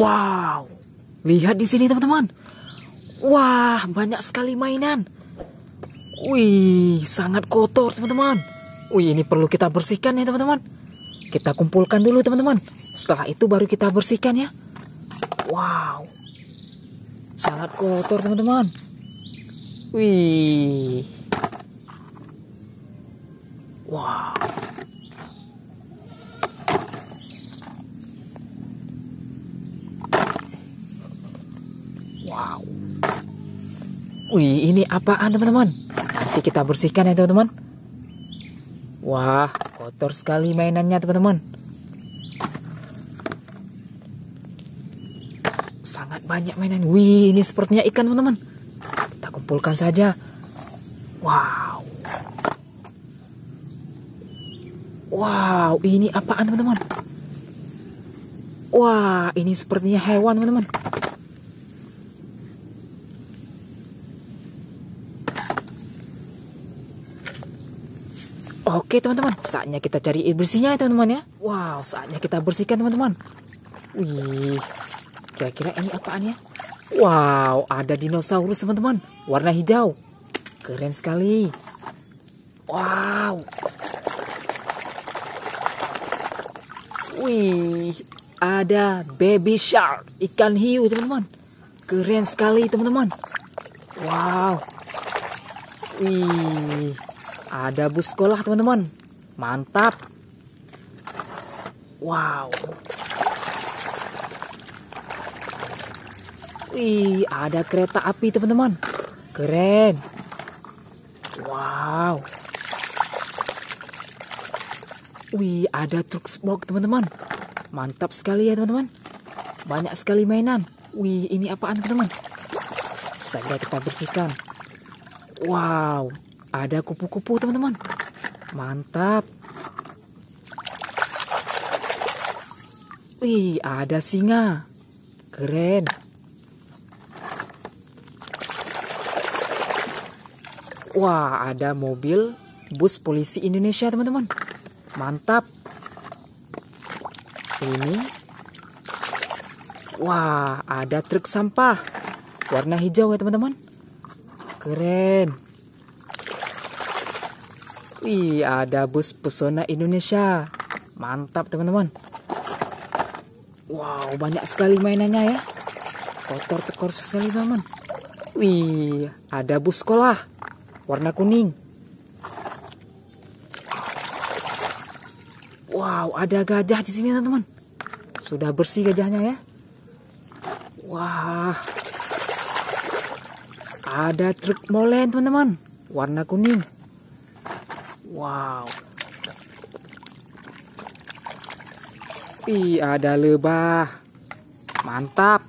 Wow, lihat di sini teman-teman. Wah, banyak sekali mainan. Wih, sangat kotor teman-teman. Wih, ini perlu kita bersihkan ya teman-teman. Kita kumpulkan dulu teman-teman. Setelah itu baru kita bersihkan ya. Wow, sangat kotor teman-teman. Wih. Wow. Wow. Wih, ini apaan teman-teman? Nanti kita bersihkan ya teman-teman. Wah, kotor sekali mainannya teman-teman. Sangat banyak mainan. Wih, ini sepertinya ikan teman-teman. Kita kumpulkan saja. Wow. Wow, ini apaan teman-teman? Wah, ini sepertinya hewan teman-teman. Oke teman-teman, saatnya kita cari air bersihnya ya teman-teman ya. Wow, saatnya kita bersihkan teman-teman. Wih, kira-kira ini apaan ya? Wow, ada dinosaurus teman-teman, warna hijau. Keren sekali. Wow. Wih, ada baby shark, ikan hiu teman-teman. Keren sekali teman-teman. Wow. Wih, ada bus sekolah teman-teman. Mantap. Wow. Wih, ada kereta api teman-teman. Keren. Wow. Wih, ada truk smoke teman-teman. Mantap sekali ya teman-teman. Banyak sekali mainan. Wih, ini apaan teman-teman? Saja kita bersihkan. Wow, ada kupu-kupu teman-teman. Mantap. Wih, ada singa. Keren. Wah, ada mobil bus polisi Indonesia, teman-teman. Mantap. Ini. Wah, ada truk sampah. Warna hijau ya, teman-teman. Keren. Wih, ada bus pesona Indonesia. Mantap, teman-teman. Wow, banyak sekali mainannya ya. Kotor-kotor sekali, teman. Wih, ada bus sekolah. Warna kuning. Wow, ada gajah di sini, teman-teman. Sudah bersih gajahnya ya. Wah. Ada truk molen, teman-teman. Warna kuning. Wow. Ih, ada lebah. Mantap.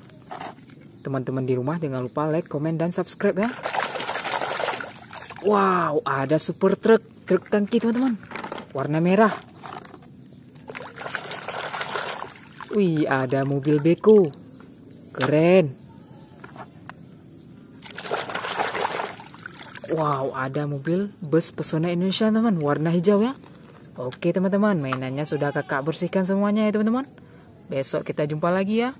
Teman-teman di rumah jangan lupa like, komen, dan subscribe ya. Wow, ada super truk. Truk tangki teman-teman. Warna merah. Wih, ada mobil beko. Keren. Wow, ada mobil bus pesona Indonesia teman, warna hijau ya. Oke teman-teman, mainannya sudah kakak bersihkan semuanya ya teman-teman. Besok kita jumpa lagi ya.